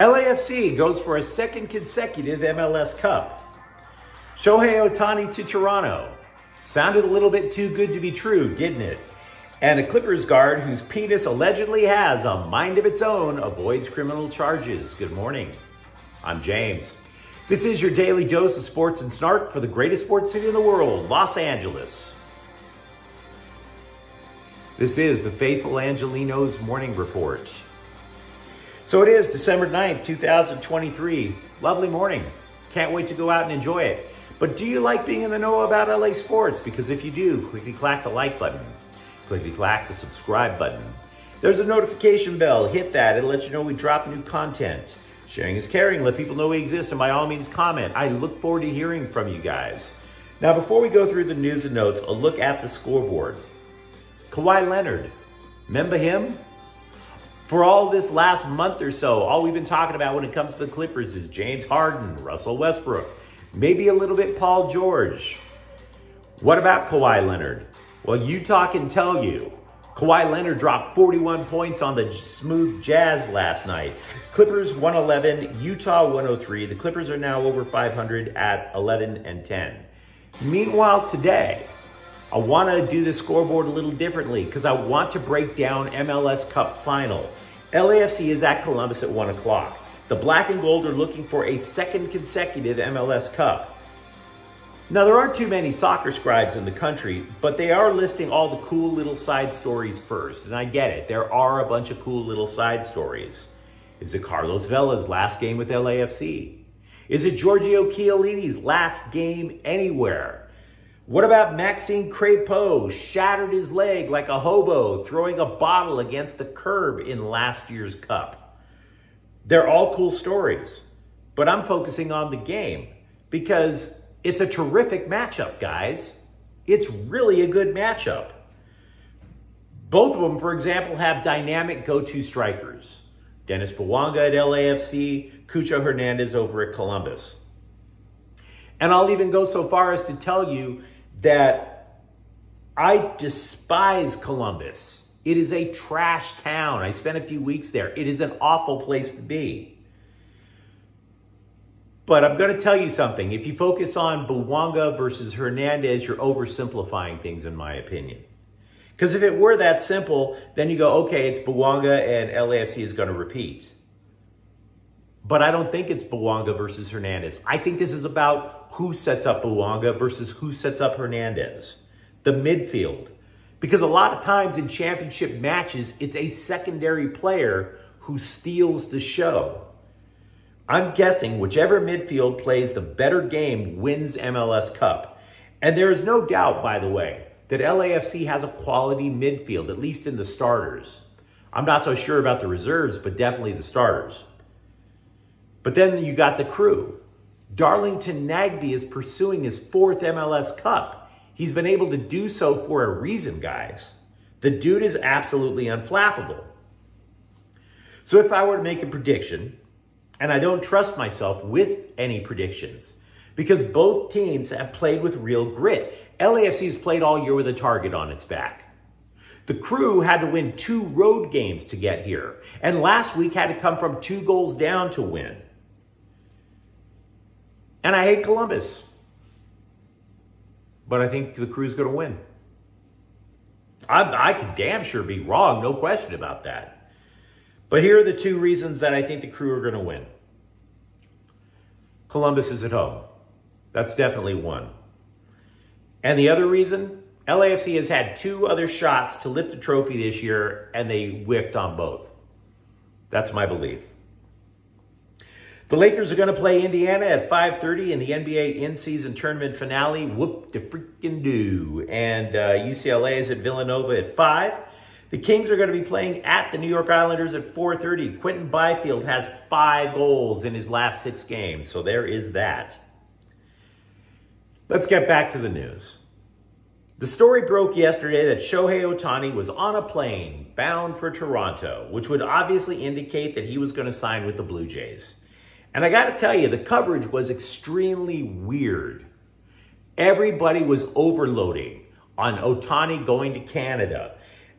LAFC goes for a second consecutive MLS Cup. Shohei Ohtani to Toronto. Sounded a little bit too good to be true, didn't it? And a Clippers guard whose penis allegedly has a mind of its own avoids criminal charges. Good morning. I'm James. This is your daily dose of sports and snark for the greatest sports city in the world, Los Angeles. This is the Faithful Angelenos Morning Report. So it is December 9th, 2023. Lovely morning. Can't wait to go out and enjoy it. But do you like being in the know about LA sports? Because if you do, quickly clack the like button. Quickly clack the subscribe button. There's a notification bell. Hit that. It'll let you know we drop new content. Sharing is caring. Let people know we exist. And by all means, comment. I look forward to hearing from you guys. Now, before we go through the news and notes, a look at the scoreboard. Kawhi Leonard. Remember him? For all this last month or so, all we've been talking about when it comes to the Clippers is James Harden, Russell Westbrook, maybe a little bit Paul George. What about Kawhi Leonard? Well, Utah can tell you. Kawhi Leonard dropped 41 points on the smooth Jazz last night. Clippers 111, Utah 103. The Clippers are now over 500 at 11 and 10. Meanwhile, today, I want to do the scoreboard a little differently because I want to break down MLS Cup final. LAFC is at Columbus at 1 o'clock. The black and gold are looking for a second consecutive MLS Cup. Now, there aren't too many soccer scribes in the country, but they are listing all the cool little side stories first. And I get it, there are a bunch of cool little side stories. Is it Carlos Vela's last game with LAFC? Is it Giorgio Chiellini's last game anywhere? What about Maxime Crepeau shattered his leg like a hobo throwing a bottle against the curb in last year's cup? They're all cool stories, but I'm focusing on the game because it's a terrific matchup, guys. It's really a good matchup. Both of them, for example, have dynamic go-to strikers. Dennis Bouanga at LAFC, Cucho Hernandez over at Columbus. And I'll even go so far as to tell you that I despise Columbus. It is a trash town. I spent a few weeks there. It is an awful place to be. But I'm going to tell you something. If you focus on Bouanga versus Hernandez, you're oversimplifying things, in my opinion. Because if it were that simple, then you go, okay, it's Bouanga and LAFC is going to repeat. But I don't think it's Bouanga versus Hernandez. I think this is about who sets up Bouanga versus who sets up Hernandez. The midfield. Because a lot of times in championship matches, it's a secondary player who steals the show. I'm guessing whichever midfield plays the better game wins MLS Cup. And there is no doubt, by the way, that LAFC has a quality midfield, at least in the starters. I'm not so sure about the reserves, but definitely the starters. But then you got the crew. Darlington Nagbe is pursuing his fourth MLS Cup. He's been able to do so for a reason, guys. The dude is absolutely unflappable. So if I were to make a prediction, and I don't trust myself with any predictions, because both teams have played with real grit. LAFC has played all year with a target on its back. The crew had to win two road games to get here, and last week had to come from two goals down to win. And I hate Columbus. But I think the crew's going to win. I, I could damn sure be wrong, no question about that. But here are the two reasons that I think the crew are going to win. Columbus is at home. That's definitely one. And the other reason, LAFC has had two other shots to lift a trophy this year, and they whiffed on both. That's my belief. The Lakers are going to play Indiana at 5.30 in the NBA in-season tournament finale. Whoop de freaking do. And uh, UCLA is at Villanova at 5. The Kings are going to be playing at the New York Islanders at 4.30. Quinton Byfield has five goals in his last six games, so there is that. Let's get back to the news. The story broke yesterday that Shohei Ohtani was on a plane bound for Toronto, which would obviously indicate that he was going to sign with the Blue Jays. And I got to tell you, the coverage was extremely weird. Everybody was overloading on Ohtani going to Canada.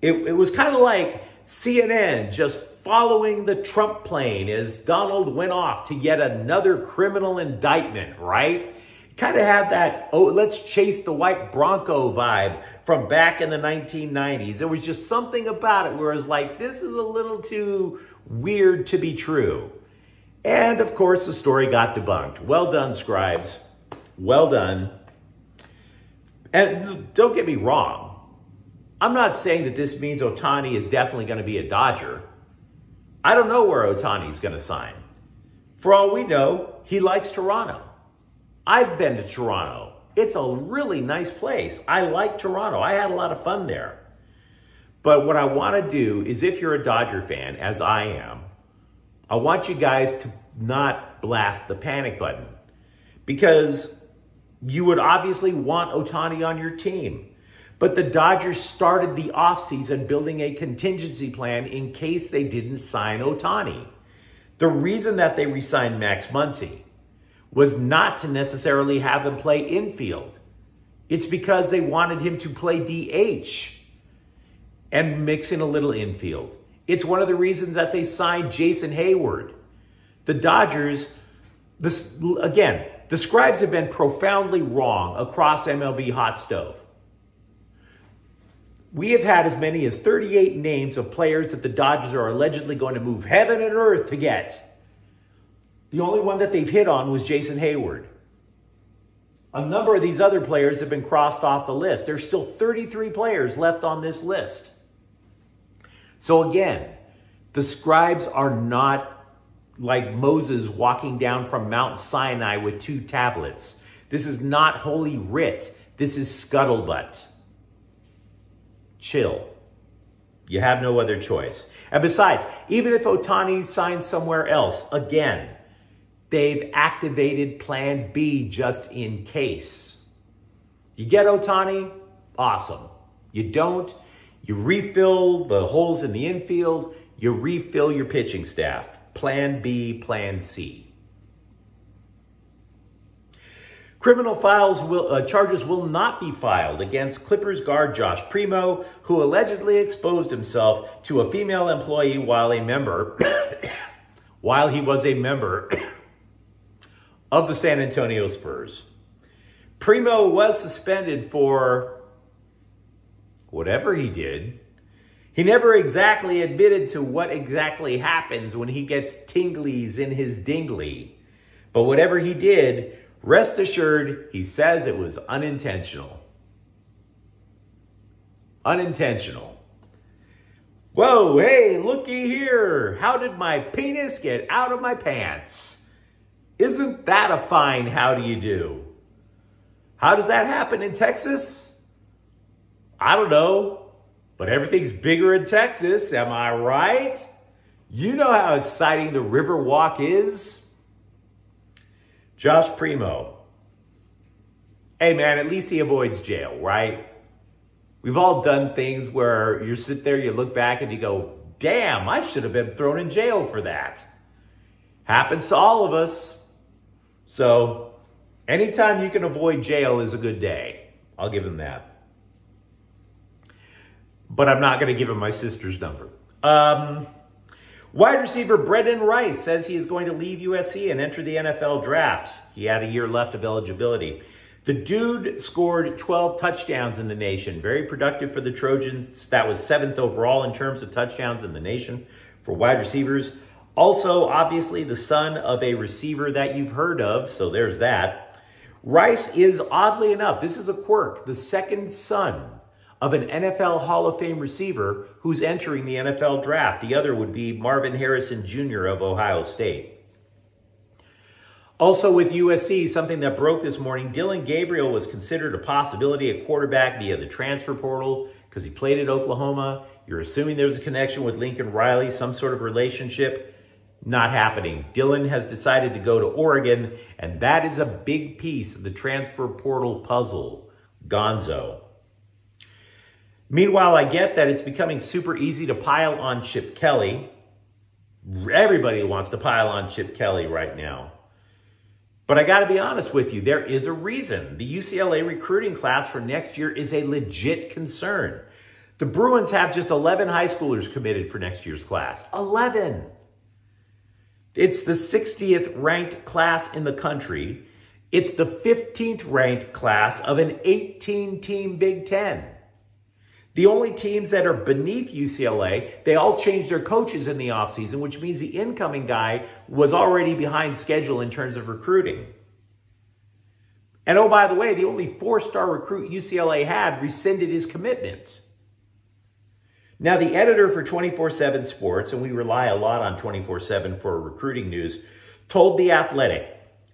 It, it was kind of like CNN just following the Trump plane as Donald went off to yet another criminal indictment, right? Kind of had that, oh, let's chase the white Bronco vibe from back in the 1990s. There was just something about it where it was like, this is a little too weird to be true. And of course, the story got debunked. Well done, scribes. Well done. And don't get me wrong. I'm not saying that this means Ohtani is definitely going to be a Dodger. I don't know where Ohtani's going to sign. For all we know, he likes Toronto. I've been to Toronto. It's a really nice place. I like Toronto. I had a lot of fun there. But what I want to do is if you're a Dodger fan, as I am, I want you guys to not blast the panic button because you would obviously want Ohtani on your team. But the Dodgers started the offseason building a contingency plan in case they didn't sign Ohtani. The reason that they re-signed Max Muncy was not to necessarily have him play infield. It's because they wanted him to play DH and mix in a little infield. It's one of the reasons that they signed Jason Heyward. The Dodgers, this again, the scribes have been profoundly wrong across MLB hot stove. We have had as many as 38 names of players that the Dodgers are allegedly going to move heaven and earth to get. The only one that they've hit on was Jason Heyward. A number of these other players have been crossed off the list. There's still 33 players left on this list. So again, the scribes are not like Moses walking down from Mount Sinai with two tablets. This is not holy writ. This is scuttlebutt chill. You have no other choice. And besides, even if Ohtani signs somewhere else, again, they've activated plan B just in case. You get Ohtani? awesome. You don't, you refill the holes in the infield, you refill your pitching staff. Plan B, plan C. Criminal files will, uh, charges will not be filed against Clippers guard Josh Primo, who allegedly exposed himself to a female employee while a member, while he was a member of the San Antonio Spurs. Primo was suspended for whatever he did. He never exactly admitted to what exactly happens when he gets tinglies in his dingly. But whatever he did, Rest assured, he says it was unintentional. Unintentional. Whoa, hey, looky here. How did my penis get out of my pants? Isn't that a fine how do you do? How does that happen in Texas? I don't know, but everything's bigger in Texas, am I right? You know how exciting the River Walk is. Josh Primo. Hey, man, at least he avoids jail, right? We've all done things where you sit there, you look back, and you go, damn, I should have been thrown in jail for that. Happens to all of us. So, anytime you can avoid jail is a good day. I'll give him that. But I'm not going to give him my sister's number. Um, Wide receiver Brendan Rice says he is going to leave USC and enter the NFL draft. He had a year left of eligibility. The dude scored 12 touchdowns in the nation. Very productive for the Trojans. That was seventh overall in terms of touchdowns in the nation for wide receivers. Also, obviously, the son of a receiver that you've heard of, so there's that. Rice is, oddly enough, this is a quirk, the second son of an NFL Hall of Fame receiver who's entering the NFL draft. The other would be Marvin Harrison Jr. of Ohio State. Also with USC, something that broke this morning, Dillon Gabriel was considered a possibility at quarterback via the transfer portal because he played at Oklahoma. You're assuming there's a connection with Lincoln Riley, some sort of relationship. Not happening. Dylan has decided to go to Oregon, and that is a big piece of the transfer portal puzzle. Gonzo. Meanwhile, I get that it's becoming super easy to pile on Chip Kelly. Everybody wants to pile on Chip Kelly right now. But I got to be honest with you, there is a reason. The UCLA recruiting class for next year is a legit concern. The Bruins have just 11 high schoolers committed for next year's class. 11. It's the 60th ranked class in the country. It's the 15th ranked class of an 18 team Big Ten. The only teams that are beneath UCLA, they all changed their coaches in the offseason, which means the incoming guy was already behind schedule in terms of recruiting. And oh, by the way, the only four star recruit UCLA had rescinded his commitment. Now, the editor for 24 7 Sports, and we rely a lot on 24 7 for recruiting news, told The Athletic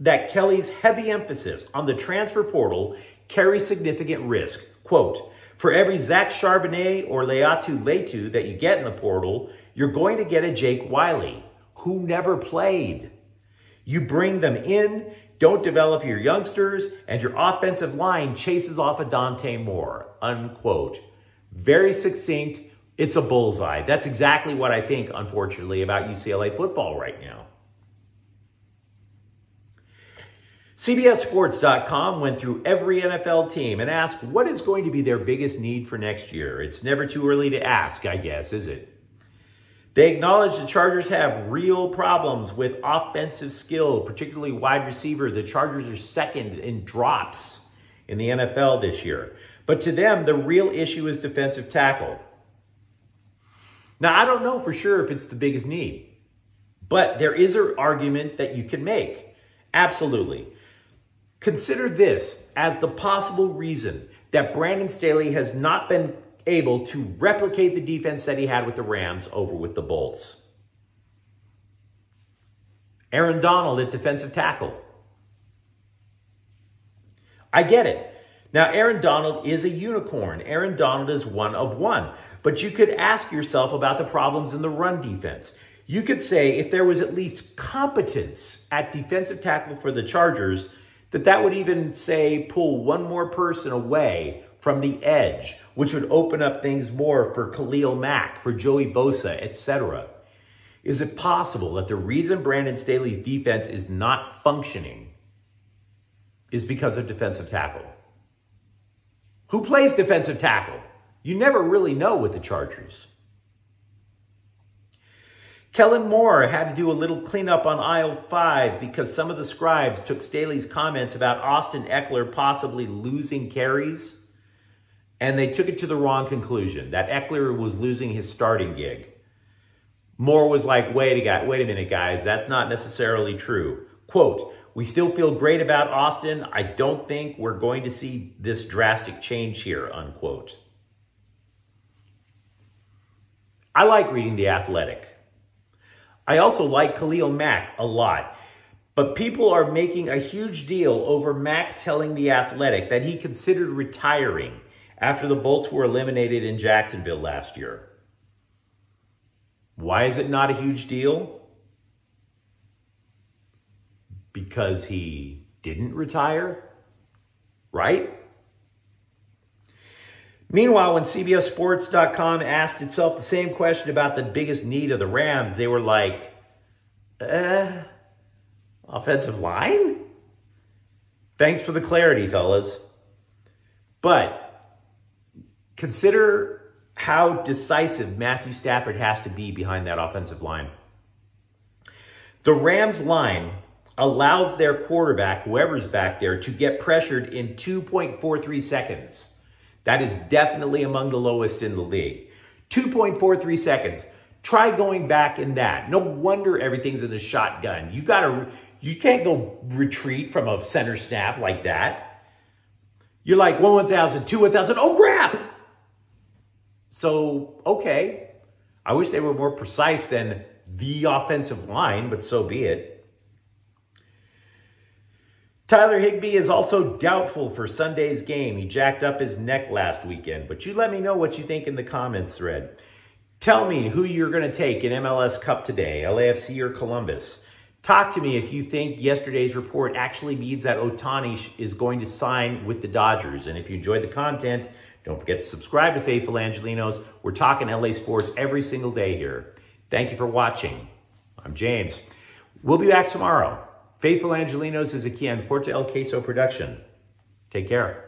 that Kelly's heavy emphasis on the transfer portal carries significant risk. Quote, for every Zach Charbonnet or Laiatu Latu that you get in the portal, you're going to get a Jake Wiley who never played. You bring them in, don't develop your youngsters, and your offensive line chases off a Dante Moore, unquote. Very succinct. It's a bullseye. That's exactly what I think, unfortunately, about UCLA football right now. CBSSports.com went through every NFL team and asked what is going to be their biggest need for next year. It's never too early to ask, I guess, is it? They acknowledge the Chargers have real problems with offensive skill, particularly wide receiver. The Chargers are second in drops in the NFL this year. But to them, the real issue is defensive tackle. Now, I don't know for sure if it's the biggest need, but there is an argument that you can make. Absolutely. Consider this as the possible reason that Brandon Staley has not been able to replicate the defense that he had with the Rams over with the Bolts. Aaron Donald at defensive tackle. I get it. Now, Aaron Donald is a unicorn. Aaron Donald is one of one. But you could ask yourself about the problems in the run defense. You could say if there was at least competence at defensive tackle for the Chargers, that that would even say pull one more person away from the edge, which would open up things more for Khalil Mack, for Joey Bosa, etc. Is it possible that the reason Brandon Staley's defense is not functioning is because of defensive tackle? Who plays defensive tackle? You never really know with the Chargers. Kellen Moore had to do a little cleanup on aisle five because some of the scribes took Staley's comments about Austin Ekeler possibly losing carries and they took it to the wrong conclusion that Ekeler was losing his starting gig. Moore was like, wait a, guy, wait a minute, guys, that's not necessarily true. Quote, we still feel great about Austin. I don't think we're going to see this drastic change here, unquote. I like reading The Athletic. I also like Khalil Mack a lot. But people are making a huge deal over Mack telling The Athletic that he considered retiring after the Bolts were eliminated in Jacksonville last year. Why is it not a huge deal? Because he didn't retire, right? Meanwhile, when CBSSports.com asked itself the same question about the biggest need of the Rams, they were like, uh, offensive line? Thanks for the clarity, fellas. But consider how decisive Matthew Stafford has to be behind that offensive line. The Rams line allows their quarterback, whoever's back there, to get pressured in 2.43 seconds. That is definitely among the lowest in the league. 2.43 seconds. Try going back in that. No wonder everything's in the shotgun. You gotta, you can't go retreat from a center snap like that. You're like one 1,000, two 1,000. Oh crap! So, okay. I wish they were more precise than the offensive line, but so be it. Tyler Higbee is also doubtful for Sunday's game. He jacked up his neck last weekend. But you let me know what you think in the comments thread. Tell me who you're going to take in MLS Cup today, LAFC or Columbus. Talk to me if you think yesterday's report actually means that Ohtani is going to sign with the Dodgers. And if you enjoyed the content, don't forget to subscribe to Faithful Angelenos. We're talking LA sports every single day here. Thank you for watching. I'm James. We'll be back tomorrow. Faithful Angelenos is a key Kian Porta El Queso production. Take care.